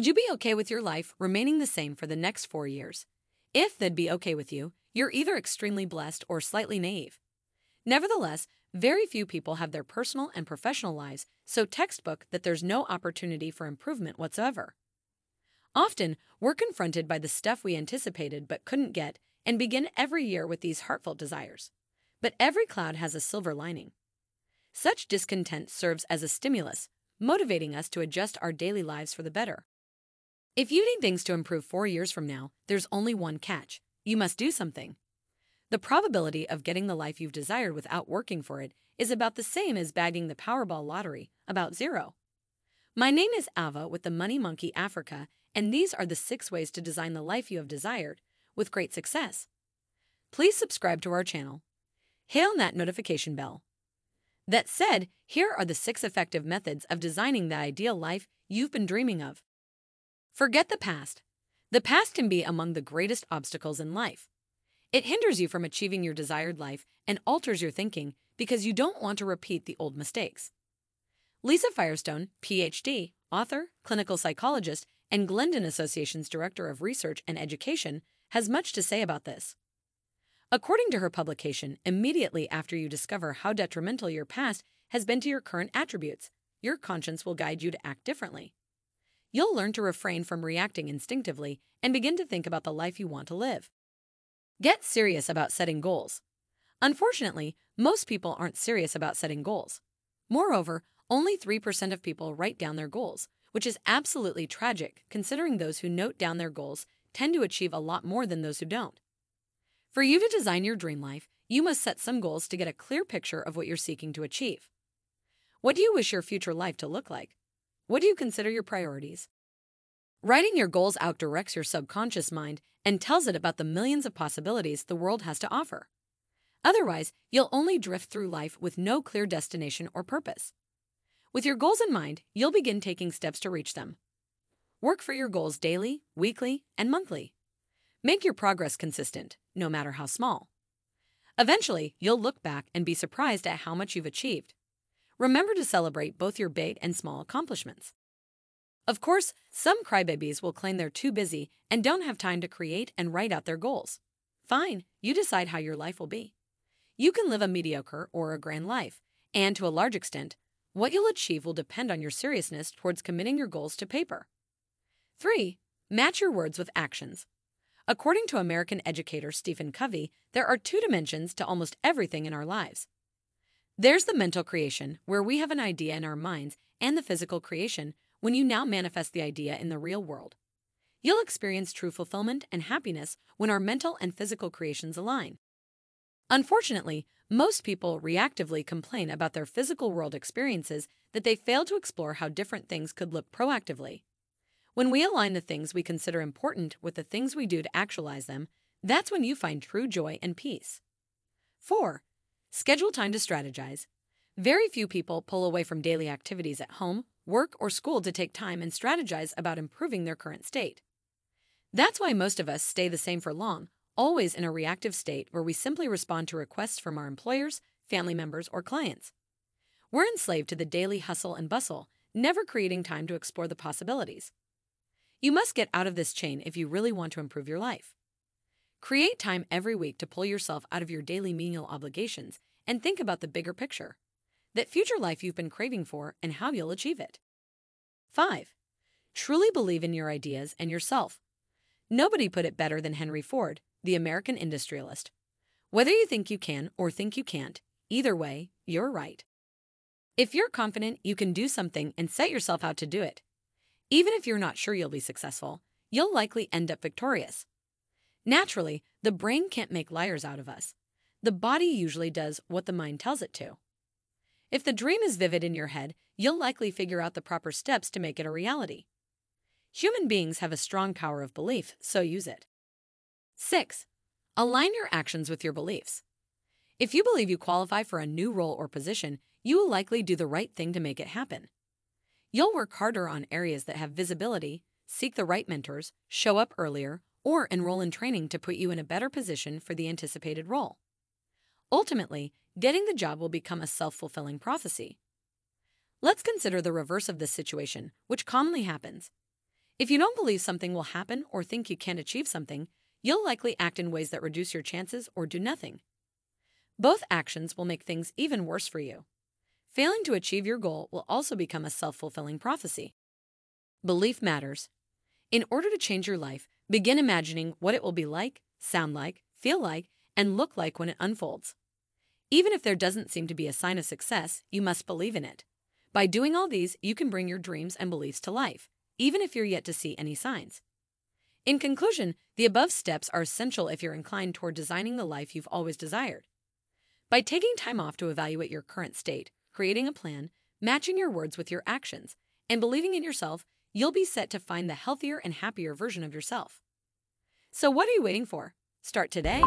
Would you be okay with your life remaining the same for the next four years? If they'd be okay with you, you're either extremely blessed or slightly naive. Nevertheless, very few people have their personal and professional lives so textbook that there's no opportunity for improvement whatsoever. Often, we're confronted by the stuff we anticipated but couldn't get and begin every year with these heartfelt desires. But every cloud has a silver lining. Such discontent serves as a stimulus, motivating us to adjust our daily lives for the better. If you need things to improve four years from now, there's only one catch you must do something. The probability of getting the life you've desired without working for it is about the same as bagging the Powerball lottery, about zero. My name is Ava with the Money Monkey Africa, and these are the six ways to design the life you have desired with great success. Please subscribe to our channel. On that notification bell. That said, here are the six effective methods of designing the ideal life you've been dreaming of. Forget the past. The past can be among the greatest obstacles in life. It hinders you from achieving your desired life and alters your thinking because you don't want to repeat the old mistakes. Lisa Firestone, PhD, author, clinical psychologist, and Glendon Association's Director of Research and Education, has much to say about this. According to her publication, immediately after you discover how detrimental your past has been to your current attributes, your conscience will guide you to act differently. You'll learn to refrain from reacting instinctively and begin to think about the life you want to live. Get serious about setting goals. Unfortunately, most people aren't serious about setting goals. Moreover, only 3% of people write down their goals, which is absolutely tragic considering those who note down their goals tend to achieve a lot more than those who don't. For you to design your dream life, you must set some goals to get a clear picture of what you're seeking to achieve. What do you wish your future life to look like? What do you consider your priorities? Writing your goals out directs your subconscious mind and tells it about the millions of possibilities the world has to offer. Otherwise, you'll only drift through life with no clear destination or purpose. With your goals in mind, you'll begin taking steps to reach them. Work for your goals daily, weekly, and monthly. Make your progress consistent, no matter how small. Eventually, you'll look back and be surprised at how much you've achieved. Remember to celebrate both your big and small accomplishments. Of course, some crybabies will claim they're too busy and don't have time to create and write out their goals. Fine, you decide how your life will be. You can live a mediocre or a grand life, and to a large extent, what you'll achieve will depend on your seriousness towards committing your goals to paper. 3. Match your words with actions. According to American educator Stephen Covey, there are two dimensions to almost everything in our lives. There's the mental creation, where we have an idea in our minds, and the physical creation, when you now manifest the idea in the real world. You'll experience true fulfillment and happiness when our mental and physical creations align. Unfortunately, most people reactively complain about their physical world experiences that they fail to explore how different things could look proactively. When we align the things we consider important with the things we do to actualize them, that's when you find true joy and peace. 4. Schedule time to strategize. Very few people pull away from daily activities at home, work, or school to take time and strategize about improving their current state. That's why most of us stay the same for long, always in a reactive state where we simply respond to requests from our employers, family members, or clients. We're enslaved to the daily hustle and bustle, never creating time to explore the possibilities. You must get out of this chain if you really want to improve your life. Create time every week to pull yourself out of your daily menial obligations and think about the bigger picture that future life you've been craving for and how you'll achieve it. 5. Truly believe in your ideas and yourself. Nobody put it better than Henry Ford, the American industrialist. Whether you think you can or think you can't, either way, you're right. If you're confident you can do something and set yourself out to do it, even if you're not sure you'll be successful, you'll likely end up victorious. Naturally, the brain can't make liars out of us. The body usually does what the mind tells it to. If the dream is vivid in your head, you'll likely figure out the proper steps to make it a reality. Human beings have a strong power of belief, so use it. 6. Align your actions with your beliefs. If you believe you qualify for a new role or position, you will likely do the right thing to make it happen. You'll work harder on areas that have visibility, seek the right mentors, show up earlier, or enroll in training to put you in a better position for the anticipated role. Ultimately, getting the job will become a self fulfilling prophecy. Let's consider the reverse of this situation, which commonly happens. If you don't believe something will happen or think you can't achieve something, you'll likely act in ways that reduce your chances or do nothing. Both actions will make things even worse for you. Failing to achieve your goal will also become a self fulfilling prophecy. Belief matters. In order to change your life, begin imagining what it will be like, sound like, feel like, and look like when it unfolds. Even if there doesn't seem to be a sign of success, you must believe in it. By doing all these, you can bring your dreams and beliefs to life, even if you're yet to see any signs. In conclusion, the above steps are essential if you're inclined toward designing the life you've always desired. By taking time off to evaluate your current state, creating a plan, matching your words with your actions, and believing in yourself, you'll be set to find the healthier and happier version of yourself. So what are you waiting for? Start today.